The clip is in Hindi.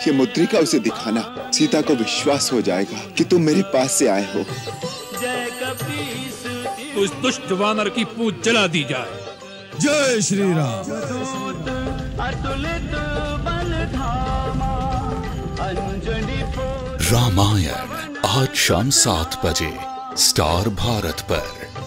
ये मुद्रिका उसे दिखाना सीता को विश्वास हो जाएगा कि तुम मेरे पास से आए हो। तो इस दुष्ट वानर की पूछ जला दी जाए। जय श्री राम। रामायण आज शाम सात बजे स्टार भारत पर।